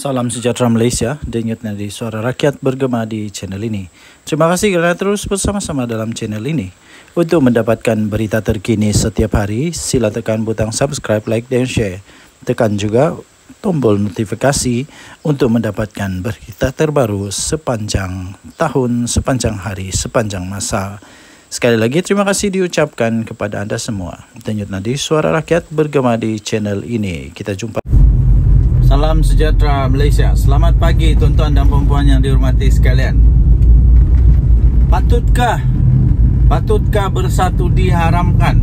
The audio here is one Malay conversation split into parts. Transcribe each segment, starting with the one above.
Salam sejahtera Malaysia, denyut nadi suara rakyat bergema di channel ini. Terima kasih kerana terus bersama-sama dalam channel ini. Untuk mendapatkan berita terkini setiap hari, sila tekan butang subscribe, like dan share. Tekan juga tombol notifikasi untuk mendapatkan berita terbaru sepanjang tahun, sepanjang hari, sepanjang masa. Sekali lagi terima kasih diucapkan kepada anda semua. Denyut nadi suara rakyat bergema di channel ini. Kita jumpa. Salam sejahtera Malaysia. Selamat pagi tuan-tuan dan puan-puan yang dihormati sekalian. Patutkah patutkah bersatu diharamkan?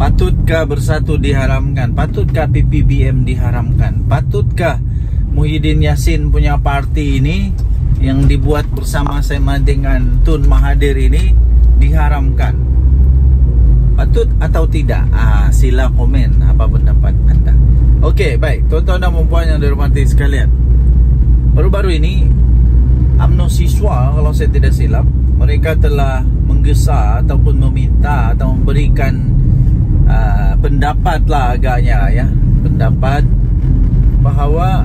Patutkah bersatu diharamkan? Patutkah PPBM diharamkan? Patutkah Muhyiddin Yassin punya parti ini yang dibuat bersama-sama dengan Tun Mahathir ini diharamkan? Patut atau tidak? Ah, sila komen apa pendapat anda. Okey, baik. Tuan-tuan dan puan yang dihormati sekalian. Baru-baru ini UMNO siswa kalau saya tidak silap, mereka telah menggesa ataupun meminta atau memberikan uh, pendapat lah agaknya ya, pendapat bahawa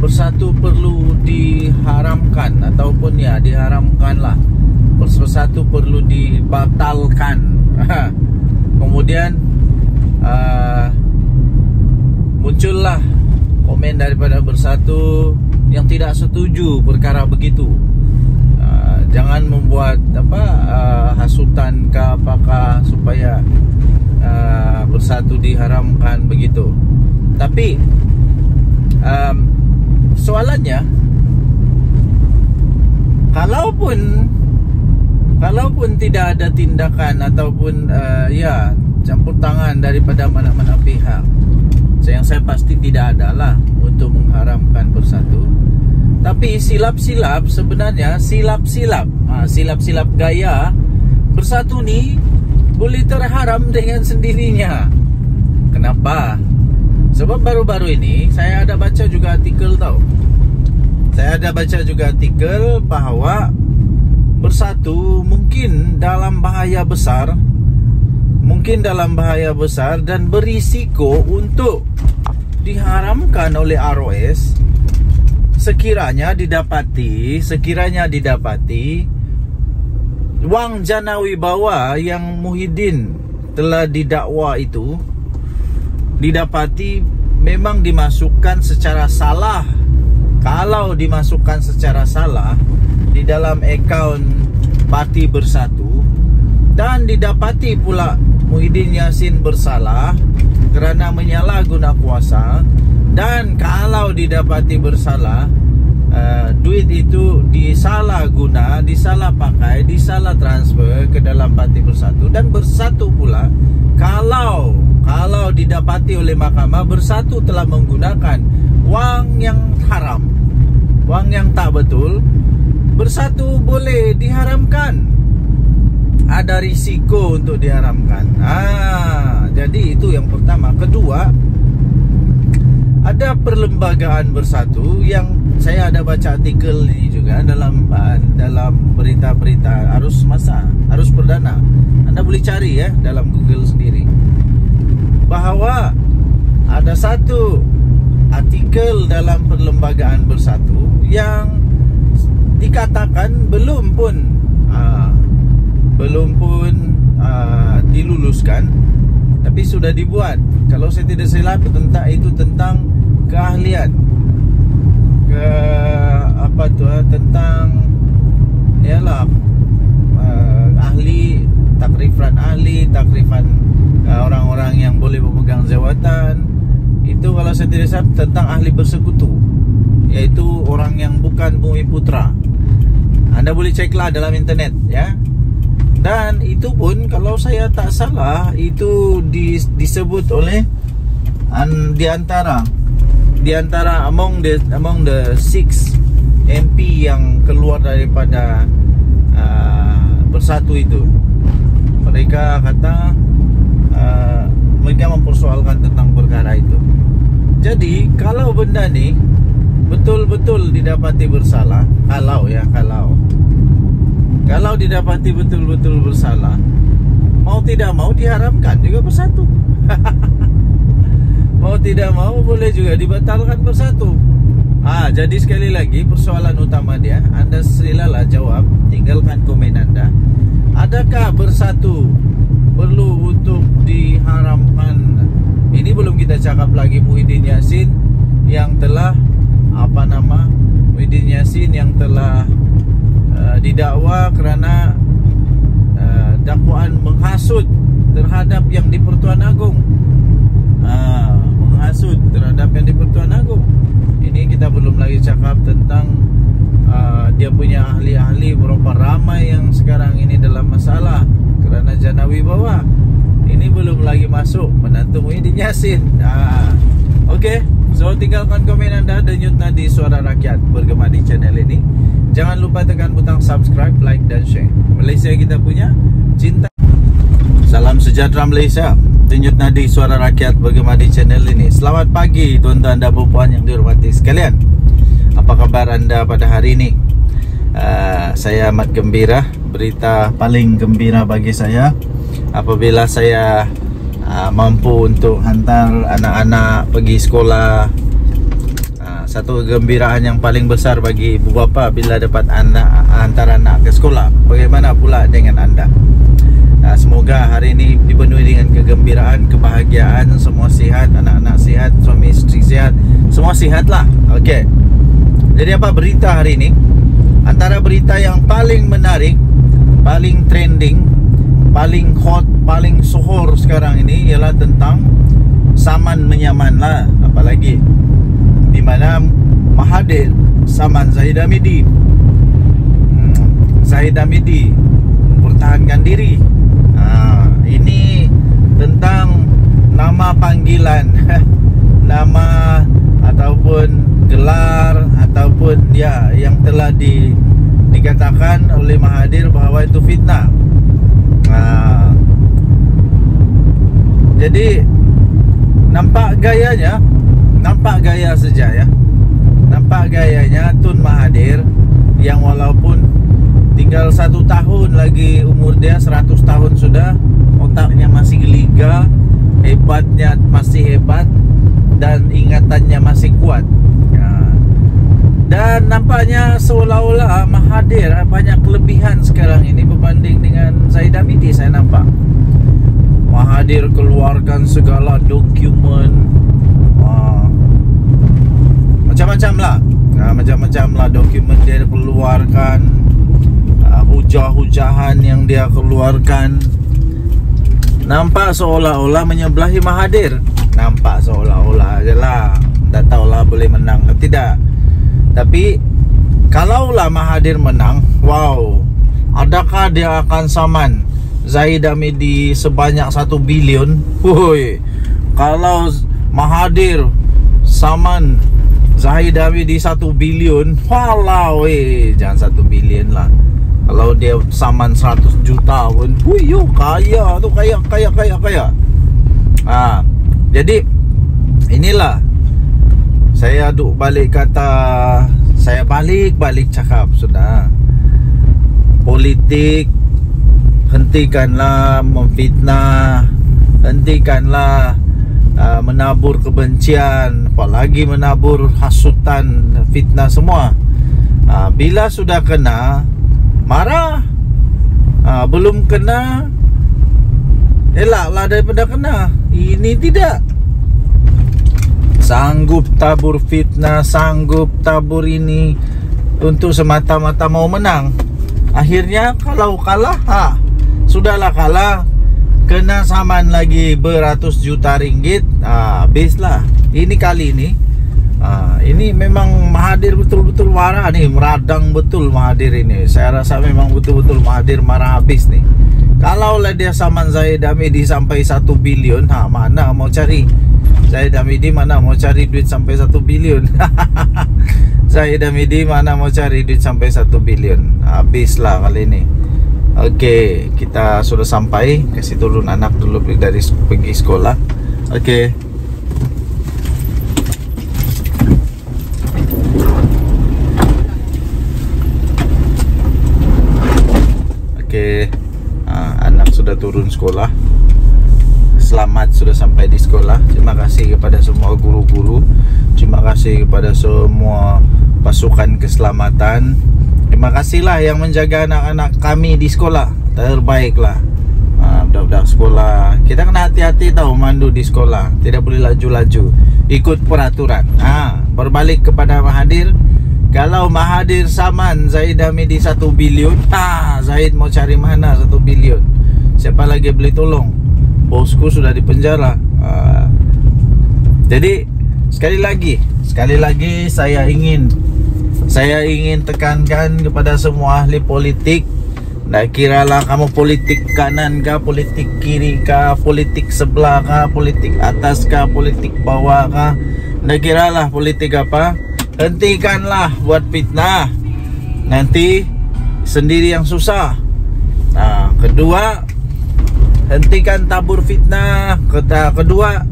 bersatu perlu diharamkan ataupun ya diharamkan lah bersatu perlu dibatalkan kemudian uh, muncullah komen daripada bersatu yang tidak setuju perkara begitu. Uh, jangan membuat apa uh, hasutan ke apakah supaya uh, bersatu diharamkan begitu. Tapi um, soalannya kalaupun kalaupun tidak ada tindakan ataupun uh, ya campur tangan daripada mana-mana pihak yang saya pasti tidak ada lah untuk mengharamkan bersatu. Tapi silap-silap sebenarnya silap-silap ha, silap-silap gaya bersatu ni boleh terharam dengan sendirinya. Kenapa? Sebab baru-baru ini saya ada baca juga artikel tau. Saya ada baca juga artikel bahawa bersatu mungkin dalam bahaya besar mungkin dalam bahaya besar dan berisiko untuk diharamkan oleh ROS sekiranya didapati sekiranya didapati wang janawi bawa yang Muhyiddin telah didakwa itu didapati memang dimasukkan secara salah. Kalau dimasukkan secara salah di dalam akaun parti bersatu dan didapati pula Muhyiddin Yassin bersalah kerana menyalahguna kuasa dan kalau didapati bersalah uh, duit itu disalahguna, disalah pakai, disalah transfer ke dalam parti bersatu dan bersatu pula kalau kalau didapati oleh mahkamah bersatu telah menggunakan wang yang haram, wang yang tak betul, bersatu boleh diharamkan ada risiko untuk diharamkan. Ah, jadi itu yang pertama. Kedua, ada perlembagaan bersatu yang saya ada baca artikel ini juga dalam uh, dalam berita-berita arus masa, arus perdana. Anda boleh cari ya dalam Google sendiri. Bahawa ada satu artikel dalam perlembagaan bersatu yang dikatakan belum pun uh, belum pun uh, diluluskan tapi sudah dibuat. Kalau saya tidak silap tentang itu tentang keahlian. Ke apa tu uh, tentang ialah uh, ahli takrifan ahli takrifan orang-orang yang boleh memegang jawatan. Itu kalau saya tidak silap tentang ahli bersekutu iaitu orang yang bukan bumi putra anda boleh ceklah dalam internet ya. Dan itu pun kalau saya tak salah itu di, disebut oleh an, di antara di antara among the among the six MP yang keluar daripada uh, bersatu itu. Mereka kata uh, mereka mempersoalkan tentang perkara itu. Jadi kalau benda ni betul-betul didapati bersalah kalau ya kalau kalau didapati betul-betul bersalah Mau tidak mau diharamkan juga bersatu mau tidak mau boleh juga dibatalkan bersatu. Ah, jadi sekali lagi persoalan utama dia, anda silalah jawab, tinggalkan komen anda. Adakah bersatu perlu untuk diharamkan? Ini belum kita cakap lagi Muhyiddin Yassin yang telah apa nama Muhyiddin Yassin yang telah uh, didakwa kerana uh, dakwaan menghasut terhadap yang di Pertuan Agong. Uh, menghasut terhadap yang di Pertuan Agong. Ini kita belum lagi cakap tentang uh, dia punya ahli-ahli berapa ramai yang sekarang ini dalam masalah kerana janawi bawah. Ini belum lagi masuk menantu Muhyiddin Yassin. Uh, Okey. So tinggalkan komen anda denyut nadi suara rakyat bergema di channel ini. Jangan lupa tekan butang subscribe, like dan share. Malaysia kita punya cinta. Salam sejahtera Malaysia. Denyut nadi suara rakyat bergema di channel ini. Selamat pagi tuan-tuan dan puan yang dihormati sekalian. Apa kabar anda pada hari ini? Uh, saya amat gembira. Berita paling gembira bagi saya apabila saya uh, mampu untuk hantar anak-anak pergi sekolah. Uh, satu kegembiraan yang paling besar bagi ibu bapa bila dapat anak hantar anak ke sekolah. Bagaimana pula dengan anda? Uh, semoga hari ini dipenuhi dengan kegembiraan kebahagiaan semua sihat anak-anak sihat suami isteri sihat semua sihatlah. Okey jadi apa berita hari ini? Antara berita yang paling menarik paling trending paling hot, paling sohor sekarang ini ialah tentang saman menyaman lah. Apalagi di mana Mahathir saman Zahid Hamidi hmm, Zahid Hamidi mempertahankan diri. Ha, ini tentang nama panggilan nama ataupun gelar ataupun ya yang telah di dikatakan oleh Mahathir bahawa itu fitnah Ha. Jadi nampak gayanya, nampak gaya saja ya. Nampak gayanya Tun Mahathir yang walaupun tinggal satu tahun lagi umur dia 100 tahun sudah otaknya masih geliga hebatnya masih hebat dan ingatannya masih kuat dan nampaknya seolah-olah Mahathir banyak kelebihan sekarang ini berbanding dengan Zaid Hamidi saya nampak. Mahathir keluarkan segala dokumen. Macam-macam lah. Ha, macam-macam lah dokumen dia keluarkan. Ha, hujah-hujahan yang dia keluarkan. Nampak seolah-olah menyebelahi Mahathir? Nampak seolah-olah je lah. Tak tahulah boleh menang atau tidak tapi Kalaulah Mahathir menang Wow. Adakah dia akan saman? Zahid Hamidi sebanyak 1 bilion? Woi. Kalau Mahathir Saman Zahid Hamidi 1 bilion Walau eh Jangan 1 bilion lah. Kalau dia saman 100 juta pun Wih yo kaya tu kaya kaya kaya kaya. Ha, Jadi Inilah saya duk balik kata Saya balik-balik cakap sudah. Politik Hentikanlah memfitnah Hentikanlah uh, Menabur kebencian Apalagi menabur hasutan Fitnah semua. Uh, Bila sudah kena Marah. Uh, Belum kena Elaklah daripada kena. Ini tidak Sanggup tabur fitnah Sanggup tabur ini Untuk semata-mata mau menang. Akhirnya kalau kalah ha, Sudahlah kalah. Kena saman lagi beratus juta ringgit ha, Habislah. Ini kali ini ha, Ini memang Mahathir betul-betul marah nih Meradang betul Mahathir ini. Saya rasa memang betul-betul Mahathir marah habis nih. Kalau lah dia saman Zaid Hamidi sampai 1 bilion ha, Mana mau cari saya Hamidi mana mau cari duit sampai 1 bilion? Saya Hamidi mana mau cari duit sampai 1 bilion? Habislah kali ini Okey, kita sudah sampai Kasih turun anak dulu dari pergi sekolah. Okey. Okey. Ha, Anak sudah turun sekolah selamat sudah sampai di sekolah. Terima kasih kepada semua guru-guru. Terima kasih kepada semua pasukan keselamatan. Terima kasihlah yang menjaga anak-anak kami di sekolah. Terbaiklah. Ha, budak-budak sekolah. Kita kena hati-hati tahu mandu di sekolah. Tidak boleh laju-laju. Ikut peraturan. Ha, berbalik kepada Mahathir. Kalau Mahathir saman Zaid Hamidi 1 bilion, ha, Zaid mau cari mana 1 bilion? Siapa lagi boleh tolong? Bosku sudah di penjara. Uh, jadi sekali lagi, sekali lagi saya ingin saya ingin tekankan kepada semua ahli politik Tak kira lah kamu politik kanan kah, politik kiri kah, politik sebelah kah, politik atas kah, politik bawah kah? Tak kira lah politik apa? Hentikanlah buat fitnah. Nanti sendiri yang susah. Nah, kedua hentikan tabur fitnah. Kata kedua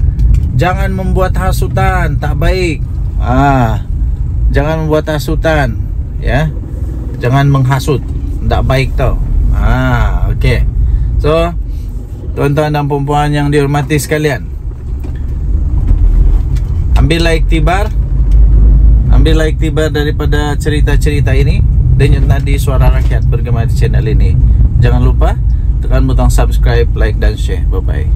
jangan membuat hasutan tak baik. Ah jangan membuat hasutan ya. Jangan menghasut tak baik tau. Ah okey. So tuan-tuan dan puan yang dihormati sekalian. Ambillah iktibar ambillah iktibar daripada cerita-cerita ini. Denyut nadi suara rakyat bergema di channel ini. Jangan lupa tekan butang subscribe, like dan share. Bye-bye.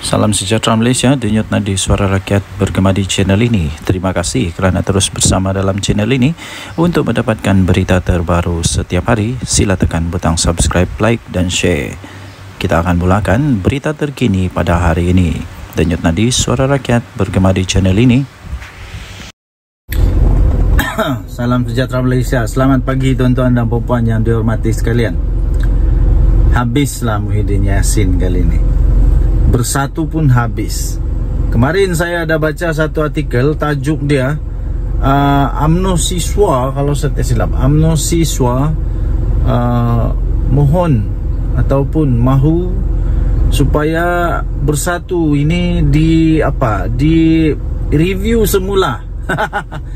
Salam sejahtera Malaysia, denyut nadi suara rakyat bergema di channel ini. Terima kasih kerana terus bersama dalam channel ini. Untuk mendapatkan berita terbaru setiap hari, sila tekan butang subscribe, like dan share. Kita akan mulakan berita terkini pada hari ini. Denyut nadi suara rakyat bergema di channel ini. Salam sejahtera Malaysia. Selamat pagi tuan-tuan dan puan yang dihormati sekalian habislah Muhyiddin Yassin kali ini bersatu pun habis. Kemarin saya ada baca satu artikel tajuk dia uh, UMNO siswa kalau saya tak silap. UMNO siswa uh, mohon ataupun mahu supaya bersatu. Ini di apa di review semula.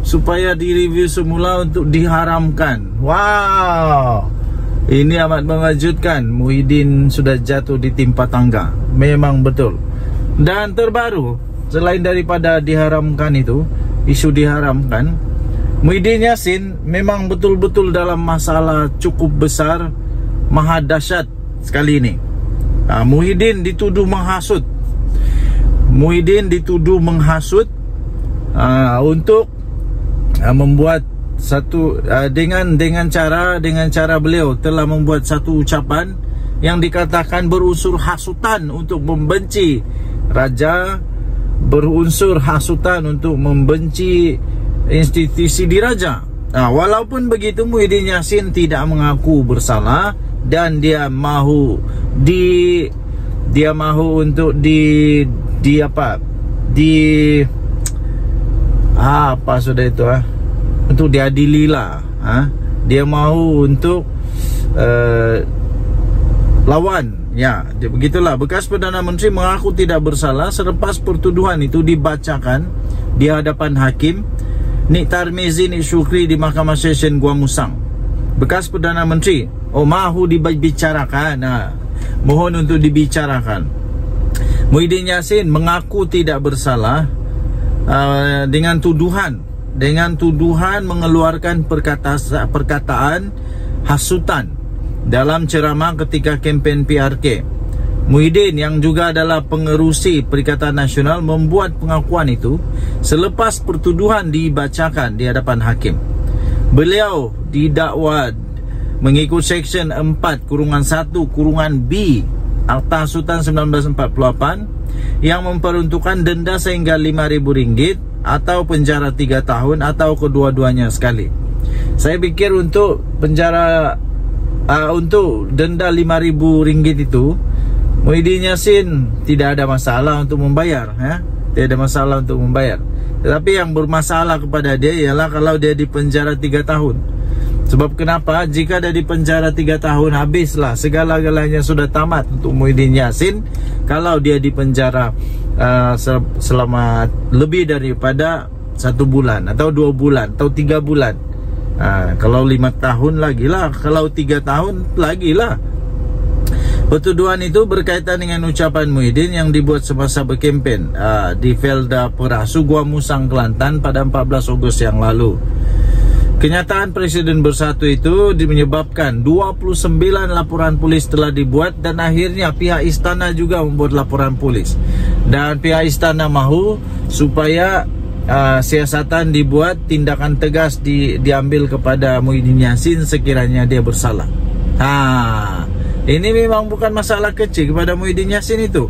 Supaya di review semula untuk diharamkan. Wow ini amat mengejutkan Muhyiddin sudah jatuh di timpa tangga. Memang betul. Dan terbaru Selain daripada diharamkan itu Isu diharamkan Muhyiddin Yassin memang betul-betul dalam masalah cukup besar Maha dahsyat sekali ini. Nah, Muhyiddin dituduh menghasut. Muhyiddin dituduh menghasut uh, Untuk uh, membuat satu uh, dengan dengan cara dengan cara beliau telah membuat satu ucapan yang dikatakan berunsur hasutan untuk membenci raja berunsur hasutan untuk membenci institusi diraja. Nah, walaupun begitu Muhyiddin Yassin tidak mengaku bersalah dan dia mahu di dia mahu untuk di di apa di ah, apa sudah itu ah untuk diadili lah ha? Dia mahu untuk uh, Lawan Ya, begitulah Bekas Perdana Menteri mengaku tidak bersalah Selepas pertuduhan itu dibacakan Di hadapan Hakim Nik Tarmizi Nik Syukri di Mahkamah Session Gua Musang Bekas Perdana Menteri Oh mahu dibicarakan ha? Mohon untuk dibicarakan Muhyiddin Yassin mengaku tidak bersalah uh, Dengan tuduhan dengan tuduhan mengeluarkan perkataan, hasutan dalam ceramah ketika kempen PRK. Muhyiddin yang juga adalah pengerusi Perikatan Nasional membuat pengakuan itu selepas pertuduhan dibacakan di hadapan hakim. Beliau didakwa mengikut Seksyen 4 kurungan 1 kurungan B Akta Hasutan 1948 yang memperuntukkan denda sehingga RM5,000 atau penjara 3 tahun atau kedua-duanya sekali. Saya fikir untuk penjara uh, untuk denda RM5,000 itu Muhyiddin Yassin tidak ada masalah untuk membayar ya. Tidak ada masalah untuk membayar. Tetapi yang bermasalah kepada dia ialah kalau dia di penjara 3 tahun. Sebab kenapa? Jika dia di penjara 3 tahun habislah segala-galanya sudah tamat untuk Muhyiddin Yassin kalau dia di penjara uh, selama lebih daripada satu bulan atau dua bulan atau tiga bulan. Uh, kalau lima tahun lagi lah, kalau tiga tahun lagi lah. Pertuduhan itu berkaitan dengan ucapan Muhyiddin yang dibuat semasa berkempen uh, di Felda Perasu, Gua Musang, Kelantan pada 14 Ogos yang lalu. Kenyataan Presiden Bersatu itu menyebabkan 29 laporan polis telah dibuat dan akhirnya pihak istana juga membuat laporan polis. Dan pihak istana mahu supaya uh, siasatan dibuat, tindakan tegas di, diambil kepada Muhyiddin Yassin sekiranya dia bersalah. Ha. Ini memang bukan masalah kecil kepada Muhyiddin Yassin itu.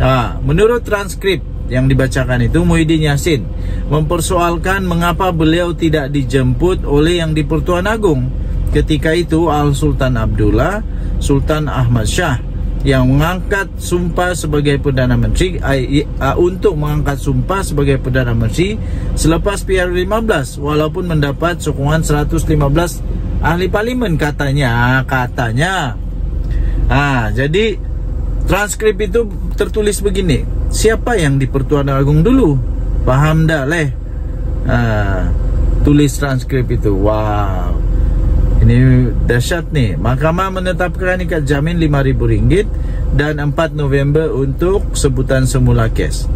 Ha, menurut transkrip yang dibacakan itu Muhyiddin Yassin mempersoalkan mengapa beliau tidak dijemput oleh yang di-Pertuan Agong. Ketika itu Al Sultan Abdullah, Sultan Ahmad Shah yang mengangkat sumpah sebagai Perdana Menteri untuk mengangkat sumpah sebagai Perdana Menteri selepas PR15 walaupun mendapat sokongan 115 ahli parlimen katanya katanya Ha, jadi transkrip itu tertulis begini. Siapa yang di Pertuan Agong dulu? Paham dah leh. Ha, tulis transkrip itu. Wow. Ini dahsyat nih. Mahkamah menetapkan ikat jamin RM5,000 dan 4 November untuk sebutan semula kes.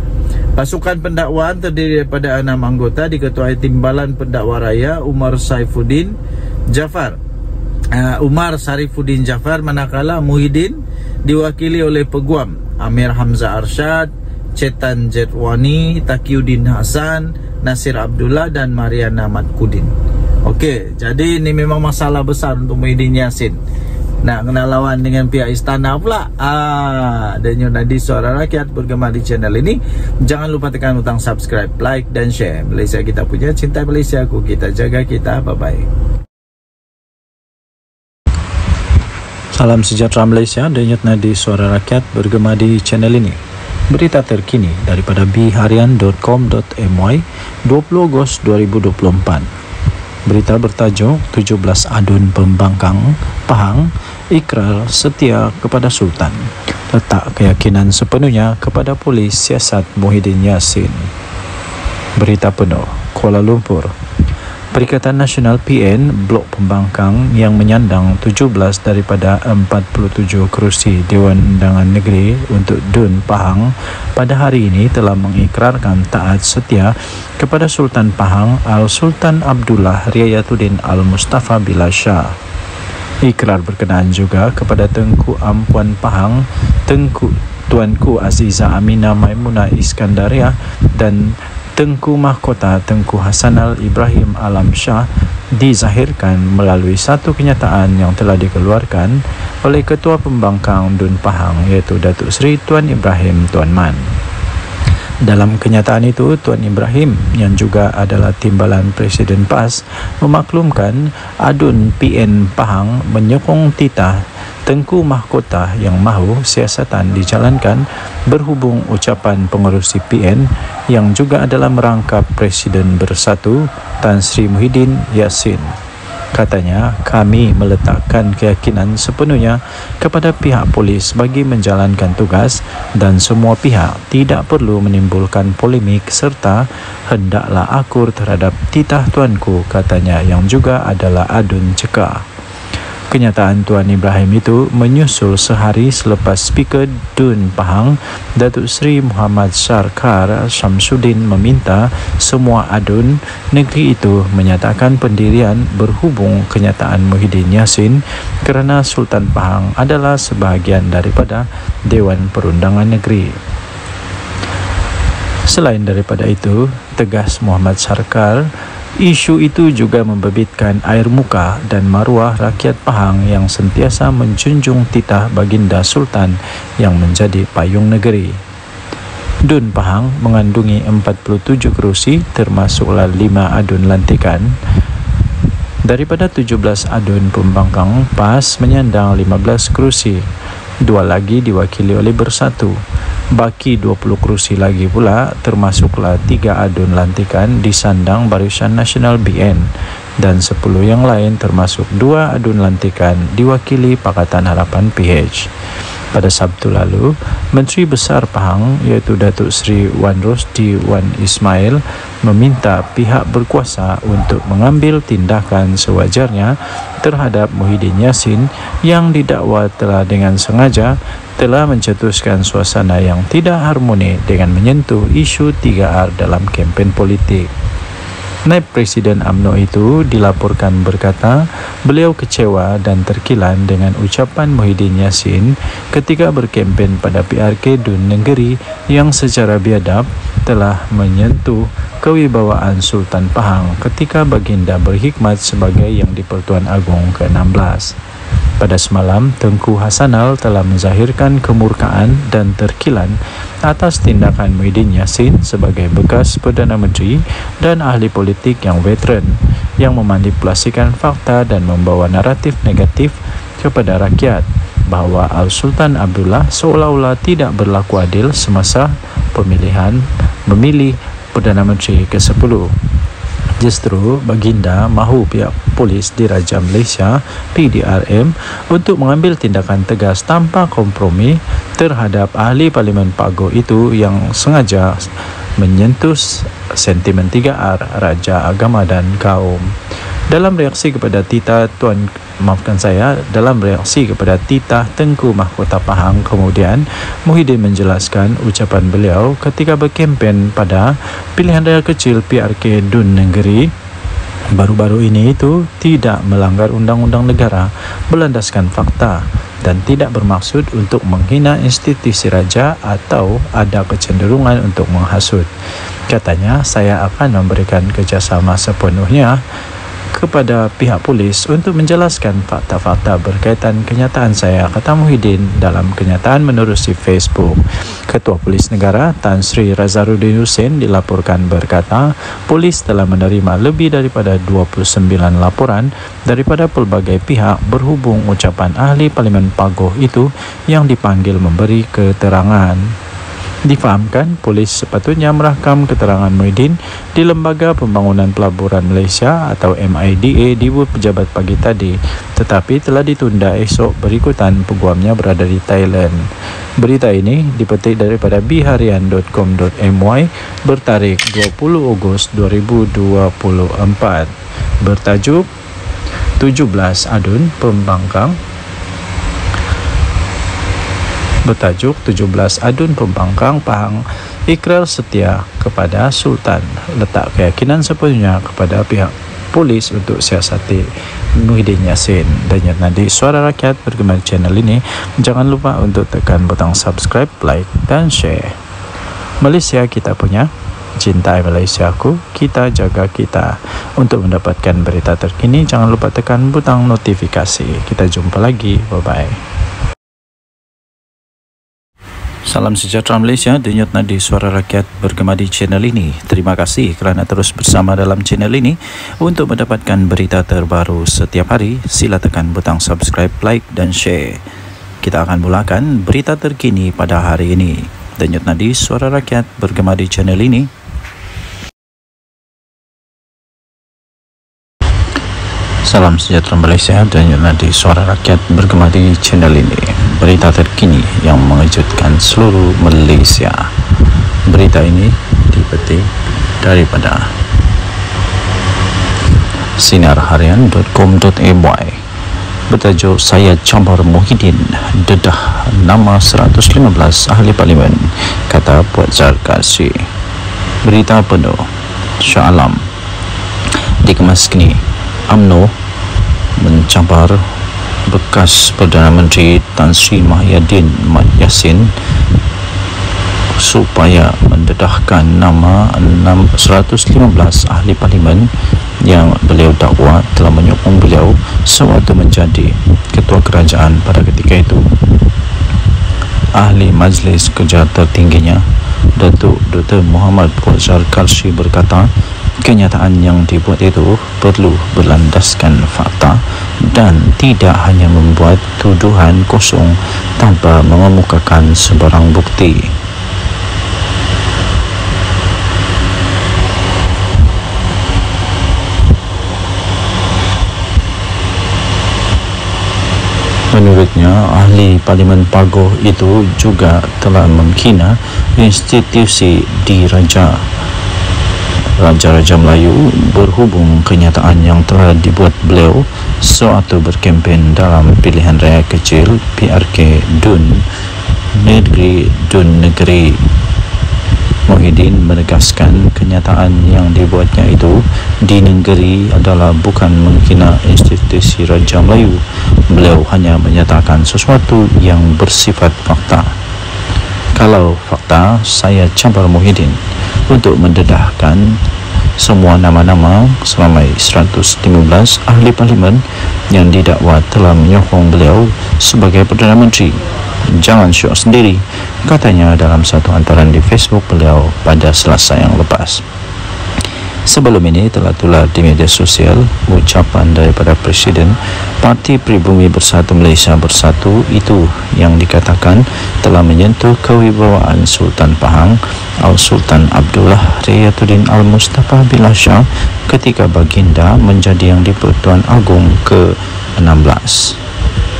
Pasukan pendakwaan terdiri daripada enam anggota diketuai Timbalan Pendakwa Raya Umar Saifuddin Jafar uh, Umar Sarifuddin Jafar manakala Muhyiddin diwakili oleh peguam Amir Hamzah Arshad, Cetan Jetwani, Takiuddin Hasan, Nasir Abdullah dan Mariana Matkudin. Okey, jadi ini memang masalah besar untuk Muhyiddin Yassin. Nak kena lawan dengan pihak istana pula ah, Dan yang nadi suara rakyat bergema di channel ini Jangan lupa tekan butang subscribe, like dan share Malaysia kita punya, cinta Malaysia aku Kita jaga kita, bye-bye Salam sejahtera Malaysia, denyut nadi suara rakyat bergema di channel ini. Berita terkini daripada biharian.com.my 20 Ogos 2024. Berita bertajuk 17 adun pembangkang Pahang ikrar setia kepada Sultan. Letak keyakinan sepenuhnya kepada polis siasat Muhyiddin Yassin. Berita penuh Kuala Lumpur Perikatan Nasional PN Blok Pembangkang yang menyandang 17 daripada 47 kerusi Dewan Undangan Negeri untuk Dun Pahang pada hari ini telah mengikrarkan taat setia kepada Sultan Pahang Al-Sultan Abdullah Riayatuddin Al-Mustafa Bila Shah. Ikrar berkenaan juga kepada Tengku Ampuan Pahang, Tengku Tuanku Aziza Amina Maimunah Iskandaria dan Tengku Mahkota Tengku Hasanal Ibrahim Alam Shah dizahirkan melalui satu kenyataan yang telah dikeluarkan oleh Ketua Pembangkang Dun Pahang iaitu Datuk Seri Tuan Ibrahim Tuan Man. Dalam kenyataan itu, Tuan Ibrahim yang juga adalah timbalan Presiden PAS memaklumkan adun PN Pahang menyokong titah Tengku Mahkota yang mahu siasatan dijalankan berhubung ucapan pengerusi PN yang juga adalah merangkap Presiden Bersatu Tan Sri Muhyiddin Yassin. Katanya, kami meletakkan keyakinan sepenuhnya kepada pihak polis bagi menjalankan tugas dan semua pihak tidak perlu menimbulkan polemik serta hendaklah akur terhadap titah tuanku katanya yang juga adalah adun cekah. Kenyataan Tuan Ibrahim itu menyusul sehari selepas Speaker Dun Pahang, Datuk Seri Muhammad Sarkar Samsudin meminta semua adun negeri itu menyatakan pendirian berhubung kenyataan Muhyiddin Yassin kerana Sultan Pahang adalah sebahagian daripada Dewan Perundangan Negeri. Selain daripada itu, tegas Muhammad Sarkar Isu itu juga membebitkan air muka dan maruah rakyat Pahang yang sentiasa menjunjung titah baginda Sultan yang menjadi payung negeri. Dun Pahang mengandungi 47 kerusi termasuklah 5 adun lantikan. Daripada 17 adun pembangkang, PAS menyandang 15 kerusi. Dua lagi diwakili oleh Bersatu. Baki 20 kerusi lagi pula termasuklah tiga adun lantikan di sandang Barisan Nasional BN dan 10 yang lain termasuk dua adun lantikan diwakili Pakatan Harapan PH. Pada Sabtu lalu, Menteri Besar Pahang iaitu Datuk Seri Wan Rosdi Wan Ismail meminta pihak berkuasa untuk mengambil tindakan sewajarnya terhadap Muhyiddin Yassin yang didakwa telah dengan sengaja telah mencetuskan suasana yang tidak harmoni dengan menyentuh isu 3R dalam kempen politik. Naib Presiden AMNO itu dilaporkan berkata beliau kecewa dan terkilan dengan ucapan Muhyiddin Yassin ketika berkempen pada PRK Dun Negeri yang secara biadab telah menyentuh kewibawaan Sultan Pahang ketika baginda berhikmat sebagai yang di-Pertuan Agong ke-16. Pada semalam, Tengku Hasanal telah menzahirkan kemurkaan dan terkilan atas tindakan Muhyiddin Yassin sebagai bekas Perdana Menteri dan ahli politik yang veteran yang memanipulasikan fakta dan membawa naratif negatif kepada rakyat bahawa Al-Sultan Abdullah seolah-olah tidak berlaku adil semasa pemilihan memilih Perdana Menteri ke-10. Justru baginda mahu pihak polis Diraja Malaysia PDRM untuk mengambil tindakan tegas tanpa kompromi terhadap ahli Parlimen Pago itu yang sengaja menyentuh sentimen 3R Raja Agama dan Kaum. Dalam reaksi kepada Tita Tuan maafkan saya dalam reaksi kepada titah Tengku Mahkota Pahang kemudian Muhyiddin menjelaskan ucapan beliau ketika berkempen pada pilihan raya kecil PRK Dun Negeri baru-baru ini itu tidak melanggar undang-undang negara berlandaskan fakta dan tidak bermaksud untuk menghina institusi raja atau ada kecenderungan untuk menghasut. Katanya, saya akan memberikan kerjasama sepenuhnya kepada pihak polis untuk menjelaskan fakta-fakta berkaitan kenyataan saya kata Muhyiddin dalam kenyataan menerusi Facebook. Ketua Polis Negara Tan Sri Razarudin Hussein dilaporkan berkata polis telah menerima lebih daripada 29 laporan daripada pelbagai pihak berhubung ucapan ahli Parlimen Pagoh itu yang dipanggil memberi keterangan. Difahamkan, polis sepatutnya merakam keterangan Muhyiddin di Lembaga Pembangunan Pelaburan Malaysia atau MIDA di pejabat pagi tadi tetapi telah ditunda esok berikutan peguamnya berada di Thailand. Berita ini dipetik daripada biharian.com.my bertarikh 20 Ogos 2024 bertajuk 17 Adun Pembangkang bertajuk 17 Adun Pembangkang Pahang ikrar setia kepada Sultan. Letak keyakinan sepenuhnya kepada pihak polis untuk siasati Muhyiddin Yassin. Dan yang nanti suara rakyat bergema channel ini jangan lupa untuk tekan butang subscribe like dan share. Malaysia kita punya cintai Malaysia aku kita jaga kita. Untuk mendapatkan berita terkini jangan lupa tekan butang notifikasi. Kita jumpa lagi. Bye bye Salam sejahtera Malaysia, denyut nadi suara rakyat bergema di channel ini. Terima kasih kerana terus bersama dalam channel ini. Untuk mendapatkan berita terbaru setiap hari, sila tekan butang subscribe, like dan share. Kita akan mulakan berita terkini pada hari ini. Denyut nadi suara rakyat bergema di channel ini. Salam sejahtera Malaysia dan nadi suara rakyat bergema di channel ini berita terkini yang mengejutkan seluruh Malaysia. Berita ini dipetik daripada sinarharian.com.my bertajuk Saya Campar Muhyiddin dedah nama 115 ahli parlimen kata Puan Zarkasi. Berita penuh Shah Alam dikemas kini UMNO mencampar bekas Perdana Menteri Tan Sri Mahyadin Mat Yassin supaya mendedahkan nama 115 ahli parlimen yang beliau dakwa telah menyokong beliau sewaktu menjadi ketua kerajaan pada ketika itu ahli majlis kerja tertingginya Datuk Dr. Muhammad Qazar Karshi berkata kenyataan yang dibuat itu perlu berlandaskan fakta dan tidak hanya membuat tuduhan kosong tanpa mengemukakan sebarang bukti. Menurutnya, ahli Parlimen Pagoh itu juga telah menghina institusi di Raja Raja-Raja Melayu berhubung kenyataan yang telah dibuat beliau sewaktu berkempen dalam pilihan raya kecil PRK DUN Negeri DUN Negeri Muhyiddin menegaskan kenyataan yang dibuatnya itu di negeri adalah bukan menghina institusi Raja Melayu. Beliau hanya menyatakan sesuatu yang bersifat fakta. Kalau fakta, saya cabar Muhyiddin untuk mendedahkan semua nama-nama selama 115 ahli parlimen yang didakwa telah menyokong beliau sebagai Perdana Menteri. Jangan syok sendiri katanya dalam satu hantaran di Facebook beliau pada selasa yang lepas sebelum ini telah tular di media sosial ucapan daripada Presiden Parti Pribumi Bersatu Malaysia Bersatu itu yang dikatakan telah menyentuh kewibawaan Sultan Pahang Al-Sultan Abdullah Riyatuddin Al-Mustafa Billah Shah ketika baginda menjadi yang di-Pertuan Agong ke-16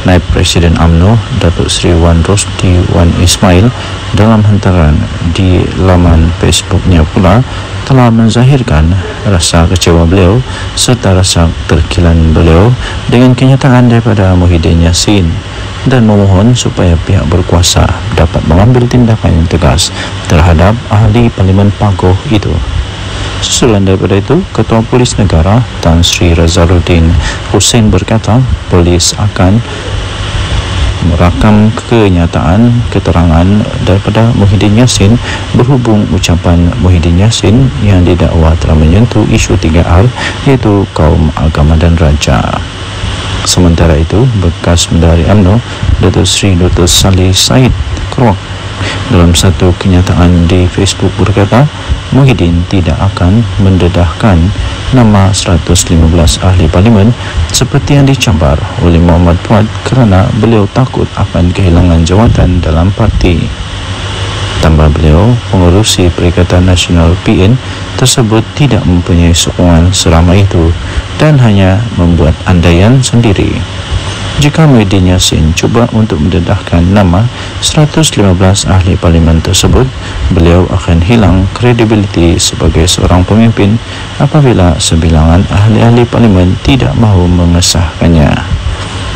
Naib Presiden AMNO Datuk Seri Wan Rosdi Wan Ismail dalam hantaran di laman Facebooknya pula telah menzahirkan rasa kecewa beliau serta rasa terkilan beliau dengan kenyataan daripada Muhyiddin Yassin dan memohon supaya pihak berkuasa dapat mengambil tindakan yang tegas terhadap ahli Parlimen Pagoh itu. Susulan daripada itu, Ketua Polis Negara Tan Sri Razaluddin Hussein berkata polis akan merakam kenyataan keterangan daripada Muhyiddin Yassin berhubung ucapan Muhyiddin Yassin yang didakwa telah menyentuh isu 3R iaitu kaum agama dan raja. Sementara itu, bekas Mendari UMNO Datuk Sri Dr. Salih Said Keruak dalam satu kenyataan di Facebook berkata Muhyiddin tidak akan mendedahkan nama 115 ahli parlimen seperti yang dicabar oleh Muhammad Fuad kerana beliau takut akan kehilangan jawatan dalam parti. Tambah beliau, pengurusi Perikatan Nasional PN tersebut tidak mempunyai sokongan selama itu dan hanya membuat andaian sendiri. Jika Muhyiddin Yassin cuba untuk mendedahkan nama 115 ahli parlimen tersebut, beliau akan hilang kredibiliti sebagai seorang pemimpin apabila sebilangan ahli-ahli parlimen tidak mahu mengesahkannya.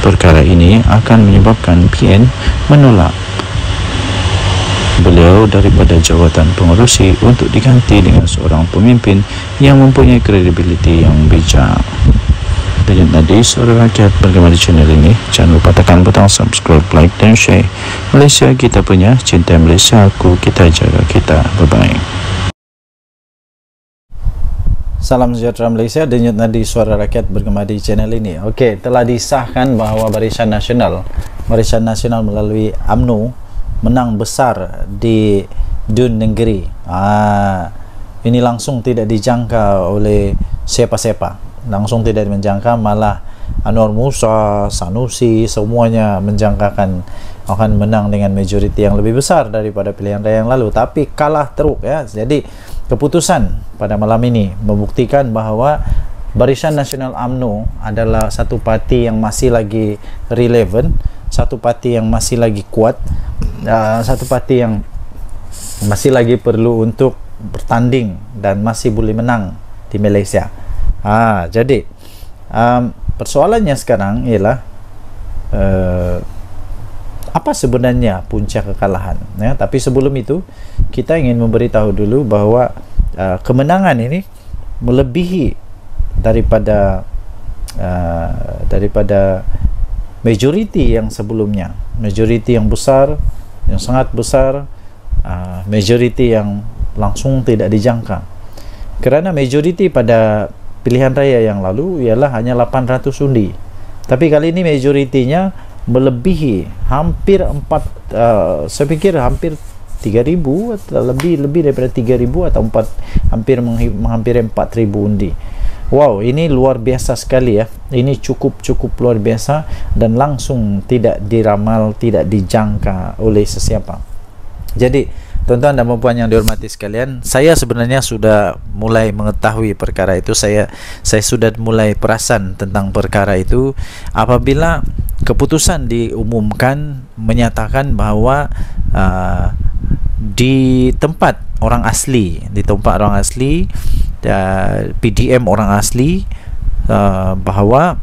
Perkara ini akan menyebabkan PN menolak beliau daripada jawatan pengurusi untuk diganti dengan seorang pemimpin yang mempunyai kredibiliti yang bijak. Denyut Nadi Suara Rakyat Bergema di channel ini? Jangan lupa tekan butang subscribe, like dan share. Malaysia kita punya Cinta Malaysia. Aku Kita jaga kita. Bye bye Salam sejahtera Malaysia. Denyut Nadi Suara Rakyat Bergema di channel ini. Okey, telah disahkan bahawa Barisan Nasional Barisan Nasional melalui AMNO Menang besar di Dun Negeri. Ah, Ini langsung tidak dijangka oleh siapa-siapa langsung tidak menjangka malah Anwar Musa, Sanusi semuanya menjangkakan akan menang dengan majoriti yang lebih besar daripada pilihan raya yang lalu. Tapi kalah teruk ya. Jadi keputusan pada malam ini membuktikan bahawa Barisan Nasional AMNO adalah satu parti yang masih lagi relevan satu parti yang masih lagi kuat uh, satu parti yang masih lagi perlu untuk bertanding dan masih boleh menang di Malaysia Ha, jadi um, persoalannya sekarang ialah uh, apa sebenarnya punca kekalahan ya? Tapi sebelum itu kita ingin memberitahu dulu bahawa uh, kemenangan ini melebihi daripada uh, daripada majoriti yang sebelumnya. Majoriti yang besar yang sangat besar uh, majoriti yang langsung tidak dijangka. Kerana majoriti pada pilihan raya yang lalu ialah hanya 800 undi. Tapi kali ini majoritinya melebihi hampir 4 uh, saya fikir hampir 3000 atau lebih lebih daripada 3000 atau 4 hampir menghampiri 4000 undi. Wow ini luar biasa sekali ya. Ini cukup cukup luar biasa dan langsung tidak diramal tidak dijangka oleh sesiapa. Jadi Tuan-tuan dan puan yang dihormati sekalian, saya sebenarnya sudah mulai mengetahui perkara itu. Saya saya sudah mulai perasan tentang perkara itu apabila keputusan diumumkan menyatakan bahawa uh, di tempat orang asli di tempat orang asli uh, PDM orang asli uh, bahawa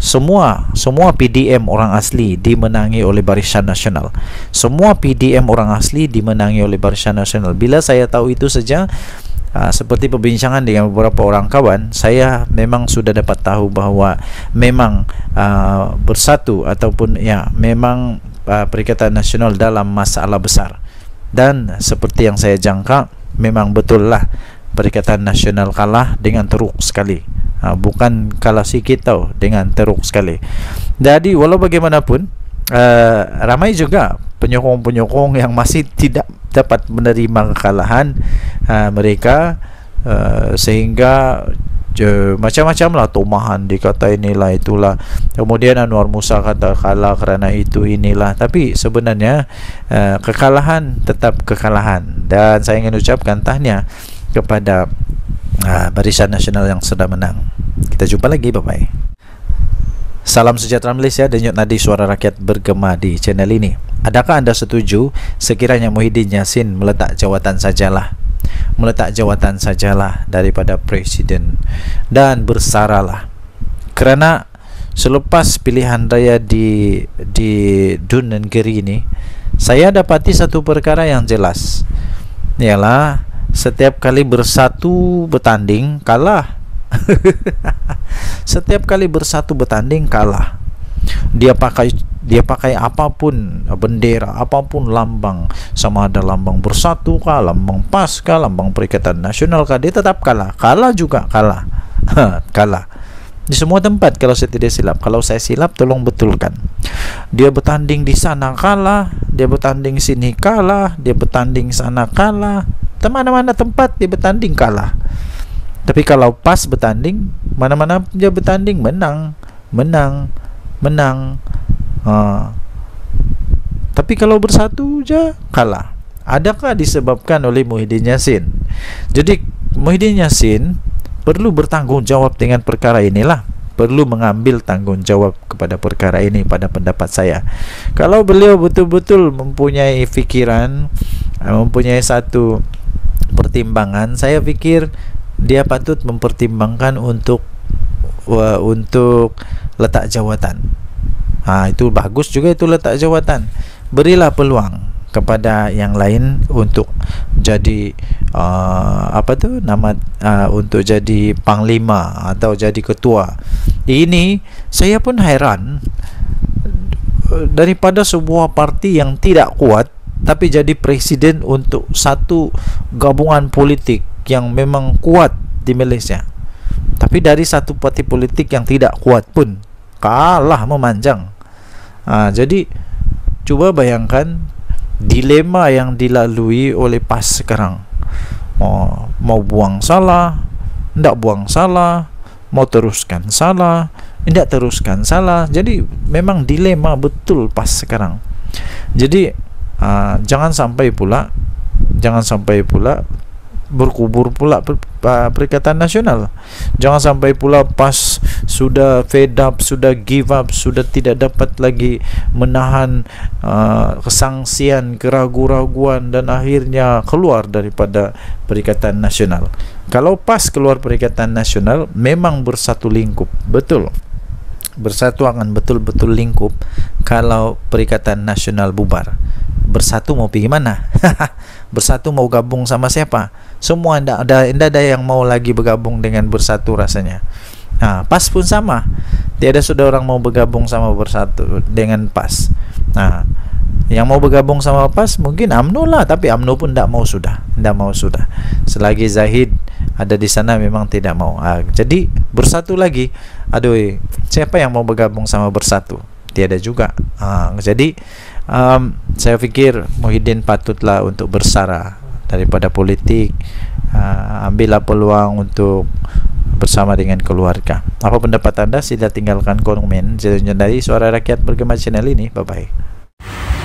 semua semua PDM orang asli dimenangi oleh Barisan Nasional. Semua PDM orang asli dimenangi oleh Barisan Nasional. Bila saya tahu itu saja uh, seperti perbincangan dengan beberapa orang kawan, saya memang sudah dapat tahu bahawa memang uh, bersatu ataupun ya memang uh, Perikatan Nasional dalam masalah besar. Dan seperti yang saya jangka, memang betul lah Perikatan Nasional kalah dengan teruk sekali ha, bukan kalah sikit tau dengan teruk sekali. Jadi walau bagaimanapun uh, ramai juga penyokong-penyokong yang masih tidak dapat menerima kekalahan uh, mereka uh, sehingga je, macam-macam lah tomahan dikata inilah itulah. Kemudian Anwar Musa kata kalah kerana itu inilah. Tapi sebenarnya uh, kekalahan tetap kekalahan. Dan saya ingin ucapkan tahniah kepada uh, Barisan Nasional yang sudah menang. Kita jumpa lagi, bye-bye. Salam sejahtera Malaysia dan Yud Nadi Suara Rakyat bergema di channel ini. Adakah anda setuju sekiranya Muhyiddin Yassin meletak jawatan sajalah? Meletak jawatan sajalah daripada Presiden dan bersaralah. Kerana selepas pilihan raya di di Dun Negeri ini, saya dapati satu perkara yang jelas. Ialah setiap kali bersatu bertanding kalah. Setiap kali bersatu bertanding kalah. Dia pakai dia pakai apa pun bendera apa pun lambang. Sama ada lambang bersatu kah lambang pas kah lambang perikatan nasional kah dia tetap kalah. Kalah juga kalah. Kalah. Di semua tempat kalau saya tidak silap. Kalau saya silap tolong betulkan. Dia bertanding di sana kalah. Dia bertanding sini kalah. Dia bertanding sana kalah mana-mana tempat dia bertanding kalah. Tapi kalau pas bertanding mana-mana dia bertanding menang menang menang. Ha. tapi kalau bersatu je kalah. Adakah disebabkan oleh Muhyiddin Yassin? Jadi Muhyiddin Yassin perlu bertanggungjawab dengan perkara inilah. Perlu mengambil tanggungjawab kepada perkara ini pada pendapat saya. Kalau beliau betul-betul mempunyai fikiran mempunyai satu pertimbangan. Saya pikir dia patut mempertimbangkan untuk uh, untuk letak jawatan. Ha, itu bagus juga itu letak jawatan. Berilah peluang kepada yang lain untuk jadi uh, apa tu nama uh, untuk jadi panglima atau jadi ketua. Ini saya pun heran daripada sebuah parti yang tidak kuat tapi jadi presiden untuk satu gabungan politik yang memang kuat di Malaysia. Tapi dari satu parti politik yang tidak kuat pun kalah memanjang. Ha, jadi cuba bayangkan dilema yang dilalui oleh PAS sekarang. Mau, mau buang salah tidak buang salah mau teruskan salah tidak teruskan salah. Jadi memang dilema betul PAS sekarang. Jadi uh, jangan sampai pula jangan sampai pula berkubur pula per, uh, perikatan nasional. Jangan sampai pula pas sudah fed up sudah give up sudah tidak dapat lagi menahan uh, kesangsian keraguan-raguan dan akhirnya keluar daripada perikatan nasional. Kalau pas keluar perikatan nasional memang bersatu lingkup. Betul. Bersatu akan betul-betul lingkup kalau perikatan nasional bubar bersatu mau pergi mana? Bersatu mau gabung sama siapa? Semua tidak ada tidak ada yang mau lagi bergabung dengan bersatu rasanya. Ha, pas pun sama. Tiada sudah orang mau bergabung sama bersatu dengan pas. Ha, yang mau bergabung sama pas mungkin AMNO lah tapi AMNO pun tidak mau sudah tidak mau sudah. Selagi Zahid ada di sana memang tidak mau. Jadi bersatu lagi. Aduh siapa yang mau bergabung sama bersatu? Tiada juga. Jadi um, saya fikir Muhyiddin patutlah untuk bersara daripada politik uh, ambillah peluang untuk bersama dengan keluarga apa pendapat anda sila tinggalkan komen dari suara rakyat bergema channel ini bye bye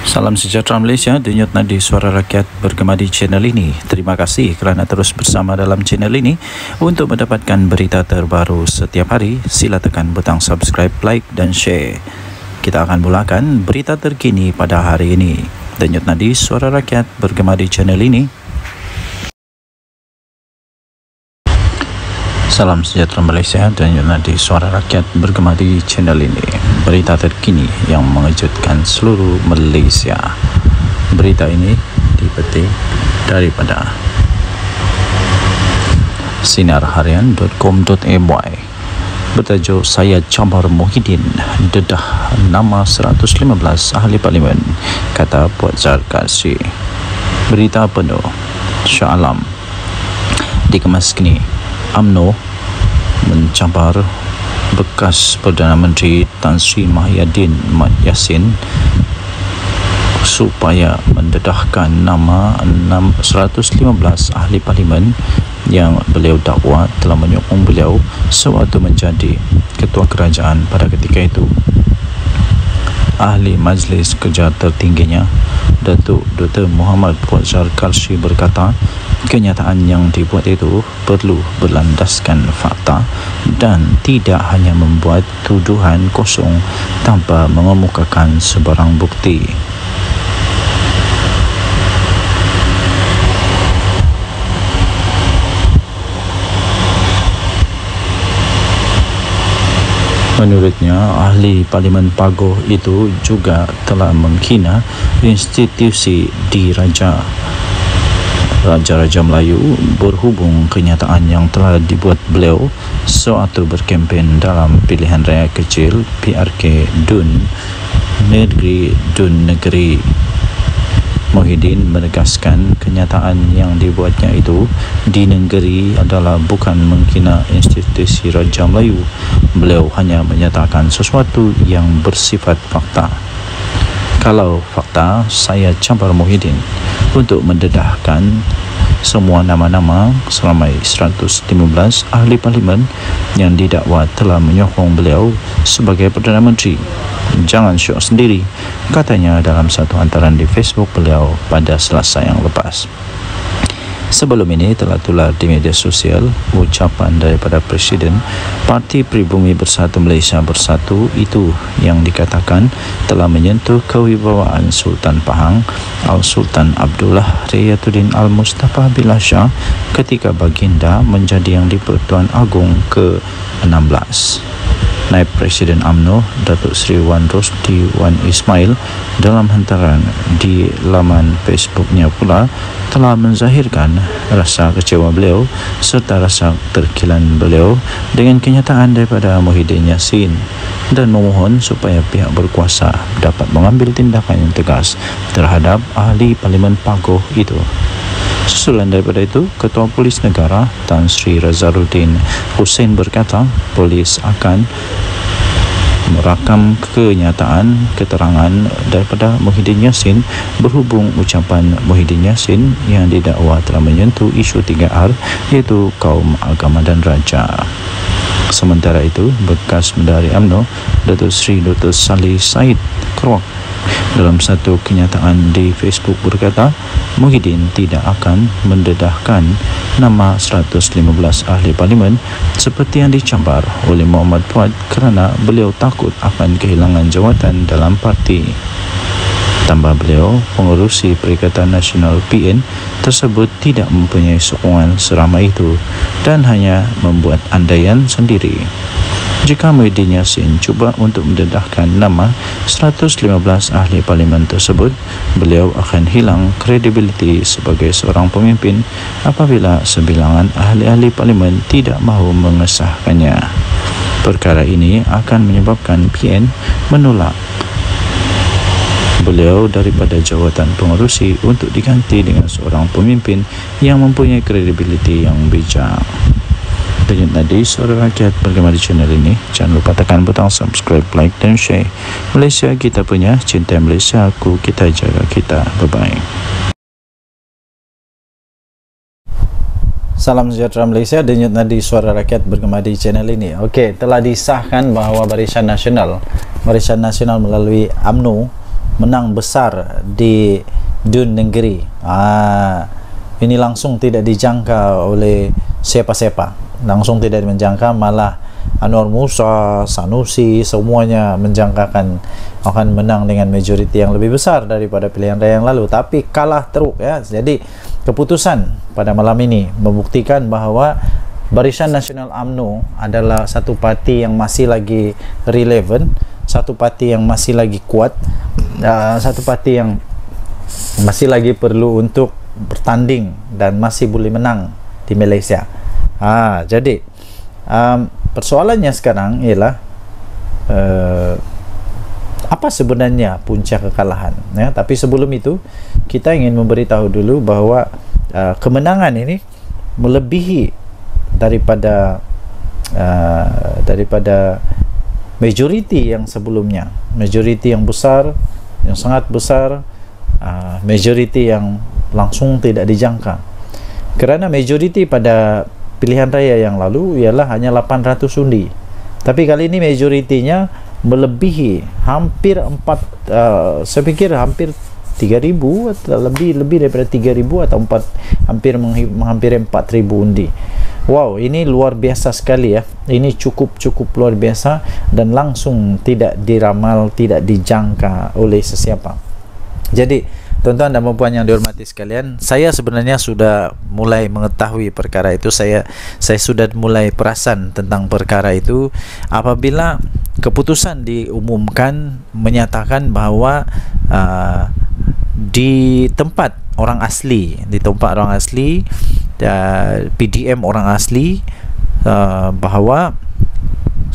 Salam sejahtera Malaysia, denyut nadi suara rakyat bergema di channel ini. Terima kasih kerana terus bersama dalam channel ini. Untuk mendapatkan berita terbaru setiap hari, sila tekan butang subscribe, like dan share. Kita akan mulakan berita terkini pada hari ini. Denyut Nadi Suara Rakyat bergema di channel ini. Salam sejahtera Malaysia dan Nadi Suara Rakyat bergema di channel ini. Berita terkini yang mengejutkan seluruh Malaysia. Berita ini dipetik daripada sinarharian.com.my bertajuk saya Cambar Muhyiddin. Dedah nama 115 ahli parlimen. Kata Puan Zarkasi berita penuh. Shah Alam. Dikemas kini AMNO mencabar bekas Perdana Menteri Tan Sri Mahyadin Mat Yassin supaya mendedahkan nama 115 ahli parlimen yang beliau dakwa telah menyokong beliau sewaktu menjadi ketua kerajaan pada ketika itu. Ahli Majlis Kerja tertingginya, Datuk Dr. Muhammad Puazar Karshi berkata, kenyataan yang dibuat itu perlu berlandaskan fakta dan tidak hanya membuat tuduhan kosong tanpa mengemukakan sebarang bukti. Menurutnya, ahli Parlimen Pagoh itu juga telah menghina institusi di Raja. Raja-Raja Melayu berhubung kenyataan yang telah dibuat beliau sewaktu berkempen dalam pilihan raya kecil PRK Dun Negeri Dun Negeri Muhyiddin menegaskan kenyataan yang dibuatnya itu di negeri adalah bukan menghina institusi Raja Melayu. Beliau hanya menyatakan sesuatu yang bersifat fakta. Kalau fakta, saya campur Muhyiddin untuk mendedahkan semua nama-nama selama 115 ahli parlimen yang didakwa telah menyokong beliau sebagai Perdana Menteri jangan syok sendiri katanya dalam satu hantaran di Facebook beliau pada selasa yang lepas Sebelum ini telah tular di media sosial ucapan daripada Presiden Parti Pribumi Bersatu Malaysia Bersatu itu yang dikatakan telah menyentuh kewibawaan Sultan Pahang Al-Sultan Abdullah Riyatuddin Al-Mustafa Billah Shah ketika baginda menjadi yang di-Pertuan Agong ke-16. Naib Presiden AMNO Datuk Seri Wan Rosdi Wan Ismail dalam hantaran di laman Facebooknya pula telah menzahirkan rasa kecewa beliau serta rasa terkilan beliau dengan kenyataan daripada Muhyiddin Yassin dan memohon supaya pihak berkuasa dapat mengambil tindakan yang tegas terhadap ahli Parlimen Pagoh itu. Susulan daripada itu, Ketua Polis Negara Tan Sri Razaruddin Hussein berkata polis akan merakam kenyataan keterangan daripada Muhyiddin Yassin berhubung ucapan Muhyiddin Yassin yang didakwa telah menyentuh isu 3R iaitu kaum agama dan raja. Sementara itu, bekas Mendari AMNO Datuk Sri Dr. Salih Said Keruak dalam satu kenyataan di Facebook berkata Muhyiddin tidak akan mendedahkan nama 115 ahli parlimen seperti yang dicambar oleh Muhammad Fuad kerana beliau takut akan kehilangan jawatan dalam parti. Tambah beliau, pengurusi Perikatan Nasional PN tersebut tidak mempunyai sokongan seramai itu dan hanya membuat andaian sendiri. Jika Muhyiddin Yassin cuba untuk mendedahkan nama 115 ahli parlimen tersebut, beliau akan hilang kredibiliti sebagai seorang pemimpin apabila sebilangan ahli-ahli parlimen tidak mahu mengesahkannya. Perkara ini akan menyebabkan PN menolak beliau daripada jawatan pengurusi untuk diganti dengan seorang pemimpin yang mempunyai kredibiliti yang bijak dengan tadi suara rakyat bergema di channel ini. Jangan lupa tekan butang subscribe like dan share. Malaysia kita punya cinta Malaysia. Aku kita jaga kita. Bye bye Salam sejahtera Malaysia. Denyut nadi suara rakyat bergema di channel ini. Okey, telah disahkan bahawa Barisan Nasional Barisan Nasional melalui AMNO menang besar di Dun Negeri. Ah, ini langsung tidak dijangka oleh siapa-siapa langsung tidak menjangka malah Anwar Musa, Sanusi semuanya menjangkakan akan menang dengan majoriti yang lebih besar daripada pilihan raya yang lalu. Tapi kalah teruk ya. Jadi keputusan pada malam ini membuktikan bahawa Barisan Nasional AMNO adalah satu parti yang masih lagi relevan satu parti yang masih lagi kuat uh, satu parti yang masih lagi perlu untuk bertanding dan masih boleh menang di Malaysia ha, jadi um, persoalannya sekarang ialah uh, apa sebenarnya punca kekalahan ya? Tapi sebelum itu kita ingin memberitahu dulu bahawa uh, kemenangan ini melebihi daripada uh, daripada majoriti yang sebelumnya. Majoriti yang besar yang sangat besar uh, majoriti yang langsung tidak dijangka. Kerana majoriti pada pilihan raya yang lalu ialah hanya 800 undi. Tapi kali ini majoritinya melebihi hampir 4 uh, saya fikir hampir 3000 atau lebih lebih daripada 3000 atau 4 hampir menghampiri 4000 undi. Wow ini luar biasa sekali ya. Ini cukup cukup luar biasa dan langsung tidak diramal tidak dijangka oleh sesiapa. Jadi Tuan-tuan dan puan yang dihormati sekalian, saya sebenarnya sudah mulai mengetahui perkara itu. Saya saya sudah mulai perasan tentang perkara itu apabila keputusan diumumkan menyatakan bahawa uh, di tempat orang asli, di tempat orang asli, uh, PDM orang asli uh, bahawa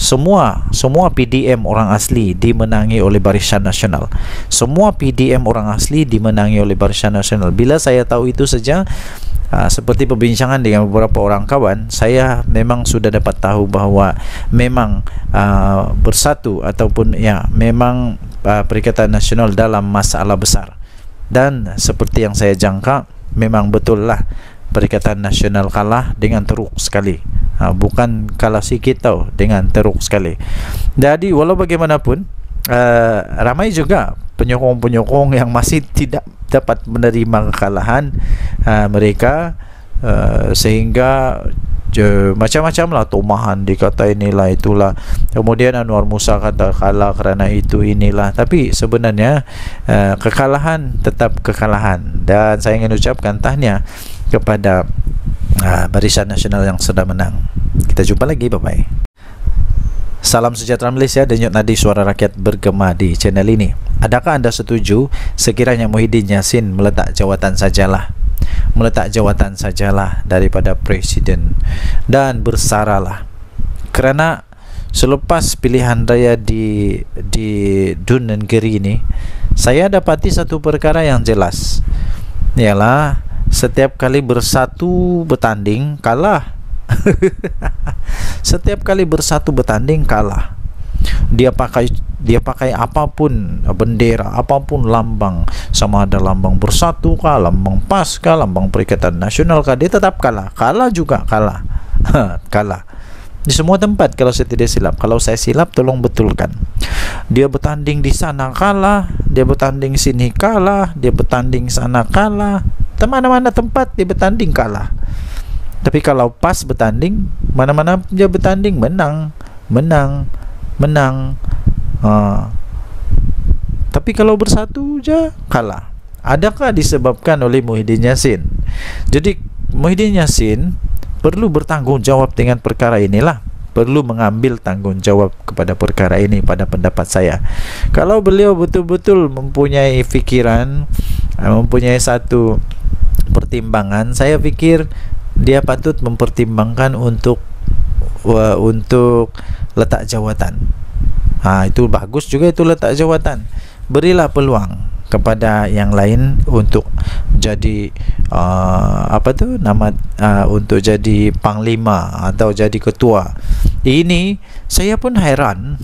semua semua PDM orang asli dimenangi oleh Barisan Nasional. Semua PDM orang asli dimenangi oleh Barisan Nasional. Bila saya tahu itu saja uh, seperti perbincangan dengan beberapa orang kawan, saya memang sudah dapat tahu bahawa memang uh, bersatu ataupun ya memang uh, Perikatan Nasional dalam masalah besar. Dan seperti yang saya jangka, memang betul lah Perikatan Nasional kalah dengan teruk sekali ha, bukan kalah sikit tau dengan teruk sekali. Jadi walau bagaimanapun uh, ramai juga penyokong-penyokong yang masih tidak dapat menerima kekalahan uh, mereka uh, sehingga je, macam-macam lah tomahan dikata inilah itulah. Kemudian Anwar Musa kata kalah kerana itu inilah. Tapi sebenarnya uh, kekalahan tetap kekalahan. Dan saya ingin ucapkan tahniah kepada uh, Barisan Nasional yang sudah menang. Kita jumpa lagi, bye-bye. Salam sejahtera Malaysia, denyut nadi suara rakyat bergema di channel ini. Adakah anda setuju sekiranya Muhyiddin Yassin meletak jawatan sajalah? Meletak jawatan sajalah daripada Presiden dan bersaralah. Kerana selepas pilihan raya di di Dun Negeri ini, saya dapati satu perkara yang jelas. Ialah setiap kali bersatu bertanding kalah. Setiap kali bersatu bertanding kalah. Dia pakai dia pakai apa pun bendera apa pun lambang. Sama ada lambang bersatu kah lambang pas kah lambang perikatan nasional kah dia tetap kalah. Kalah juga kalah. Kalah. Di semua tempat kalau saya tidak silap. Kalau saya silap tolong betulkan. Dia bertanding di sana kalah. Dia bertanding sini kalah. Dia bertanding sana kalah mana-mana tempat dia bertanding kalah. Tapi kalau pas bertanding mana-mana dia bertanding menang menang menang. Ha. tapi kalau bersatu je kalah. Adakah disebabkan oleh Muhyiddin Yassin? Jadi Muhyiddin Yassin perlu bertanggungjawab dengan perkara inilah. Perlu mengambil tanggungjawab kepada perkara ini pada pendapat saya. Kalau beliau betul-betul mempunyai fikiran mempunyai satu pertimbangan. Saya pikir dia patut mempertimbangkan untuk uh, untuk letak jawatan. Ha, itu bagus juga itu letak jawatan. Berilah peluang kepada yang lain untuk jadi uh, apa tu nama uh, untuk jadi panglima atau jadi ketua. Ini saya pun heran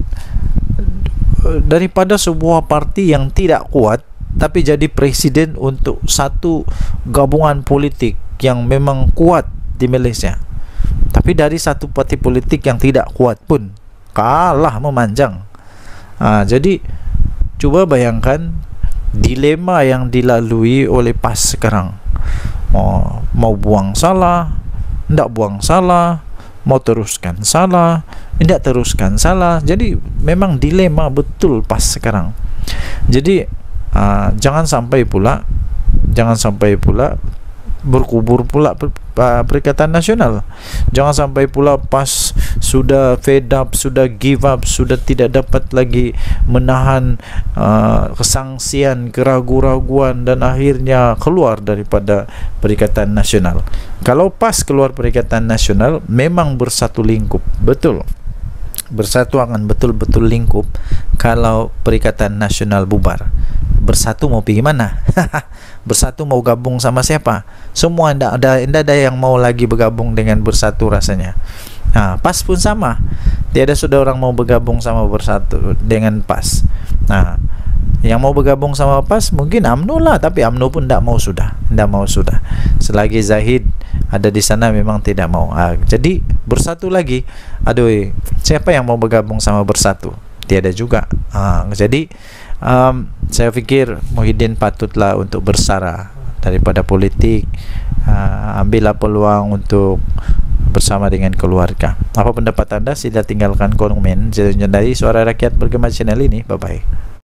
daripada sebuah parti yang tidak kuat tapi jadi presiden untuk satu gabungan politik yang memang kuat di Malaysia. Tapi dari satu parti politik yang tidak kuat pun kalah memanjang. Ha, jadi cuba bayangkan dilema yang dilalui oleh PAS sekarang. Mau, mau buang salah tidak buang salah mau teruskan salah tidak teruskan salah. Jadi memang dilema betul pas sekarang. Jadi uh, jangan sampai pula jangan sampai pula berkubur pula Perikatan Nasional. Jangan sampai pula pas sudah fed up sudah give up sudah tidak dapat lagi menahan uh, kesangsian keraguan-raguan dan akhirnya keluar daripada Perikatan Nasional. Kalau pas keluar Perikatan Nasional memang bersatu lingkup. Betul. Bersatu akan betul-betul lingkup kalau Perikatan Nasional bubar bersatu mau pergi mana? Bersatu mau gabung sama siapa? Semua tidak ada tidak ada yang mau lagi bergabung dengan bersatu rasanya. Nah pas pun sama. Tiada sudah orang mau bergabung sama bersatu dengan pas. Nah yang mau bergabung sama PAS mungkin AMNO lah tapi AMNO pun tidak mau sudah tidak mau sudah. Selagi Zahid ada di sana memang tidak mau. Jadi bersatu lagi. Aduh siapa yang mau bergabung sama bersatu? Tiada juga. Jadi um, saya fikir Muhyiddin patutlah untuk bersara daripada politik uh, ambillah peluang untuk bersama dengan keluarga. Apa pendapat anda? Sila tinggalkan komen dari suara rakyat bergema channel ini. Bye bye